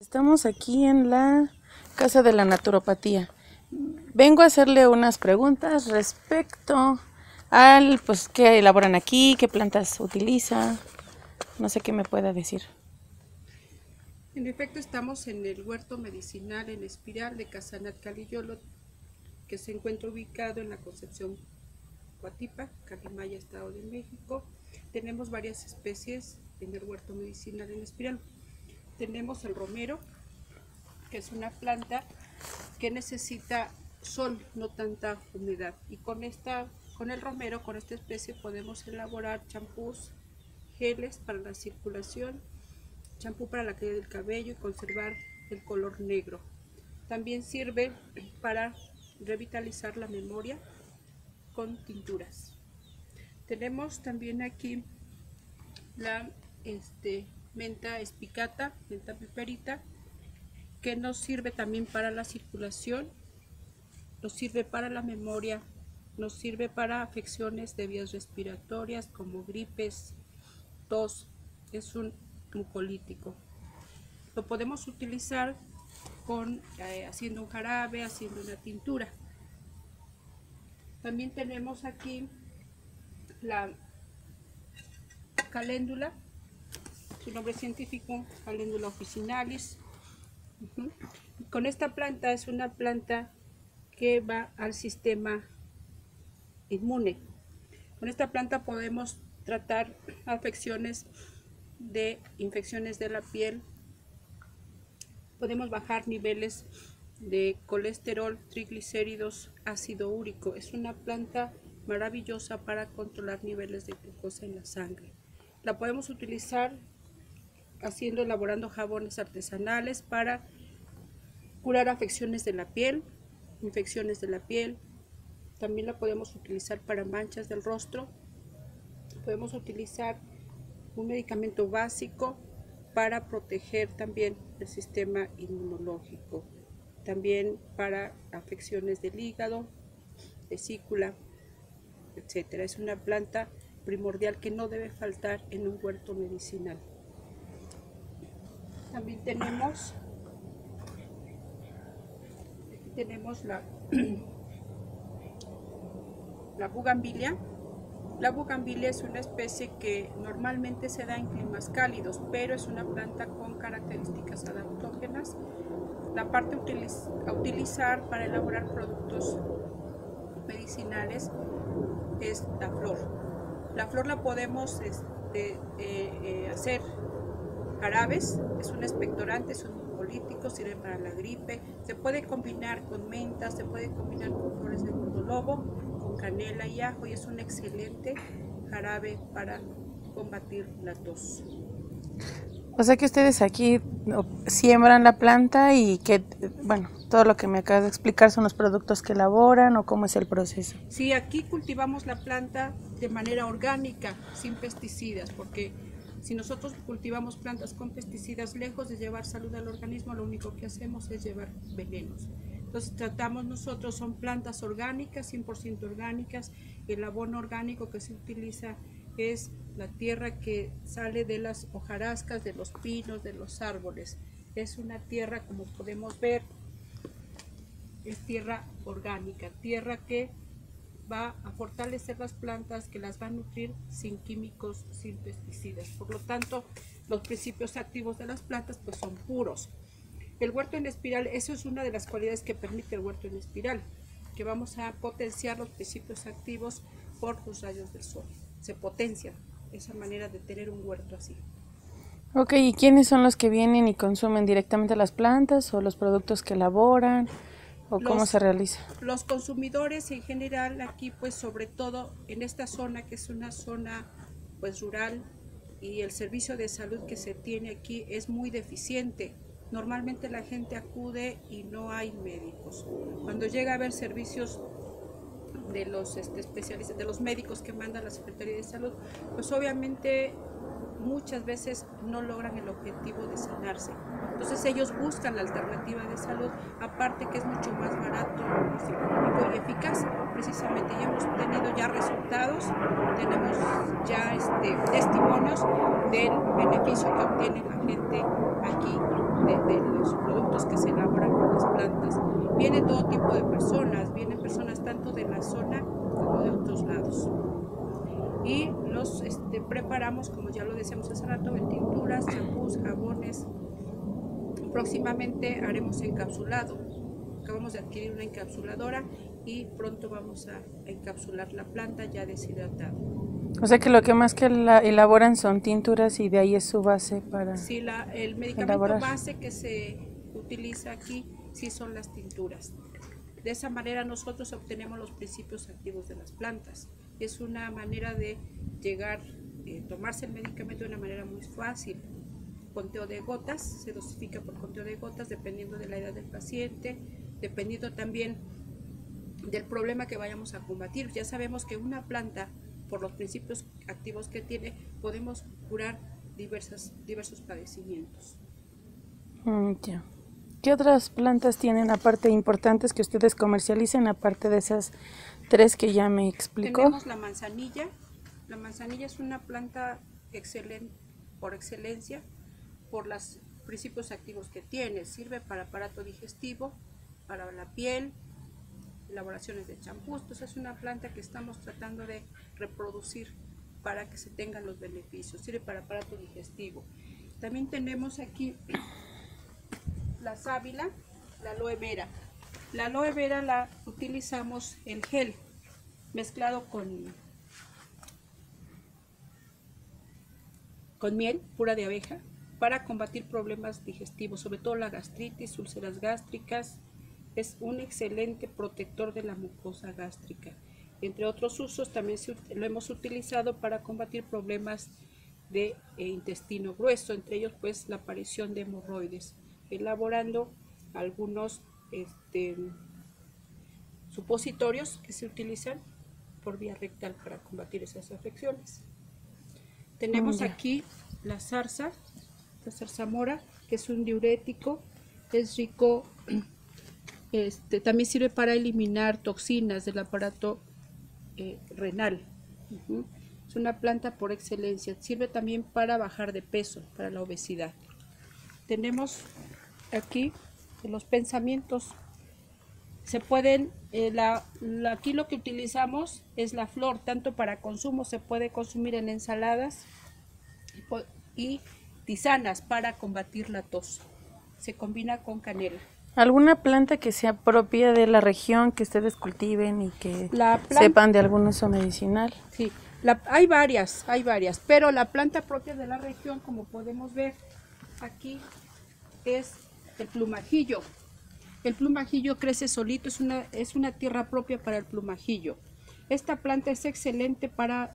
Estamos aquí en la Casa de la Naturopatía. Vengo a hacerle unas preguntas respecto al, pues, qué elaboran aquí, qué plantas utiliza, no sé qué me pueda decir. En efecto, estamos en el huerto medicinal en espiral de Casanat Calillolo, que se encuentra ubicado en la Concepción Coatipa, Calimaya, Estado de México. Tenemos varias especies en el huerto medicinal en espiral. Tenemos el romero, que es una planta que necesita sol, no tanta humedad. Y con, esta, con el romero, con esta especie, podemos elaborar champús, geles para la circulación, champú para la caída del cabello y conservar el color negro. También sirve para revitalizar la memoria con tinturas. Tenemos también aquí la este, menta espicata, menta piperita, que nos sirve también para la circulación, nos sirve para la memoria, nos sirve para afecciones de vías respiratorias como gripes, tos, es un mucolítico. Lo podemos utilizar con, eh, haciendo un jarabe, haciendo una tintura. También tenemos aquí la caléndula, su nombre científico, caléndula officinalis. Con esta planta es una planta que va al sistema inmune. Con esta planta podemos tratar afecciones de infecciones de la piel, podemos bajar niveles de colesterol, triglicéridos, ácido úrico. Es una planta maravillosa para controlar niveles de glucosa en la sangre. La podemos utilizar haciendo, elaborando jabones artesanales para curar afecciones de la piel, infecciones de la piel. También la podemos utilizar para manchas del rostro. Podemos utilizar un medicamento básico para proteger también el sistema inmunológico, también para afecciones del hígado, vesícula, etc. Es una planta primordial que no debe faltar en un huerto medicinal. También tenemos, tenemos la, la bugambilia, la bugambilia es una especie que normalmente se da en climas cálidos, pero es una planta con características adaptógenas. La parte a utilizar para elaborar productos medicinales es la flor. La flor la podemos este, eh, eh, hacer jarabes, es un expectorante, es un político, sirve para la gripe, se puede combinar con menta, se puede combinar con flores de lobo, con canela y ajo y es un excelente jarabe para combatir la tos. O sea que ustedes aquí siembran la planta y que, bueno, todo lo que me acabas de explicar son los productos que elaboran o cómo es el proceso. Sí, aquí cultivamos la planta de manera orgánica, sin pesticidas, porque si nosotros cultivamos plantas con pesticidas, lejos de llevar salud al organismo, lo único que hacemos es llevar venenos. Entonces tratamos nosotros, son plantas orgánicas, 100% orgánicas, el abono orgánico que se utiliza es la tierra que sale de las hojarascas, de los pinos, de los árboles. Es una tierra, como podemos ver, es tierra orgánica, tierra que va a fortalecer las plantas, que las va a nutrir sin químicos, sin pesticidas. Por lo tanto, los principios activos de las plantas pues son puros. El huerto en espiral, eso es una de las cualidades que permite el huerto en espiral, que vamos a potenciar los principios activos por los rayos del sol. Se potencia esa manera de tener un huerto así. Ok, ¿y quiénes son los que vienen y consumen directamente las plantas o los productos que elaboran? ¿O los, cómo se realiza? Los consumidores en general aquí, pues sobre todo en esta zona que es una zona pues rural y el servicio de salud que se tiene aquí es muy deficiente. Normalmente la gente acude y no hay médicos. Cuando llega a haber servicios de los este, especialistas, de los médicos que manda la Secretaría de Salud, pues obviamente muchas veces no logran el objetivo de sanarse. Entonces ellos buscan la alternativa de salud, aparte que es mucho más barato, más económico y eficaz. Precisamente ya hemos tenido ya resultados, tenemos ya este, testimonios del beneficio que obtiene la gente aquí de, los productos que se elaboran con las plantas. Viene todo tipo de personas, vienen personas tanto de la zona como de otros lados. Y los este, preparamos, como ya lo decíamos hace rato, en tinturas, champús, jabones. Próximamente haremos encapsulado. Acabamos de adquirir una encapsuladora y pronto vamos a encapsular la planta ya deshidratada. O sea que lo que más que la elaboran son tinturas y de ahí es su base para Sí, la, el medicamento base que se utiliza aquí sí son las tinturas. De esa manera nosotros obtenemos los principios activos de las plantas. Es una manera de llegar, eh, tomarse el medicamento de una manera muy fácil. Conteo de gotas, se dosifica por conteo de gotas dependiendo de la edad del paciente, dependiendo también del problema que vayamos a combatir. Ya sabemos que una planta por los principios activos que tiene, podemos curar diversas, diversos padecimientos. Mm, ¿Qué otras plantas tienen aparte importantes que ustedes comercialicen aparte de esas tres que ya me explicó? Tenemos la manzanilla. La manzanilla es una planta excelente por excelencia por los principios activos que tiene. Sirve para aparato digestivo, para la piel, elaboraciones de champús. Entonces es una planta que estamos tratando de reproducir para que se tengan los beneficios. Sirve para aparato digestivo. También tenemos aquí la sábila, la aloe vera. La aloe vera la utilizamos en gel mezclado con, con miel pura de abeja para combatir problemas digestivos, sobre todo la gastritis, úlceras gástricas, es un excelente protector de la mucosa gástrica. Entre otros usos, también lo hemos utilizado para combatir problemas de eh, intestino grueso, entre ellos pues la aparición de hemorroides, elaborando algunos este, supositorios que se utilizan por vía rectal para combatir esas afecciones. Tenemos aquí la zarza, la zarzamora, que es un diurético, es rico este, también sirve para eliminar toxinas del aparato eh, renal. Es una planta por excelencia. Sirve también para bajar de peso, para la obesidad. Tenemos aquí los pensamientos. Se pueden, eh, aquí lo que utilizamos es la flor, tanto para consumo, se puede consumir en ensaladas y tisanas para combatir la tos. Se combina con canela. ¿Alguna planta que sea propia de la región que ustedes cultiven y que sepan de algún uso medicinal? Sí, hay varias, hay varias, pero la planta propia de la región, como podemos ver aquí, es el plumajillo. El plumajillo crece solito, es una, es una tierra propia para el plumajillo. Esta planta es excelente para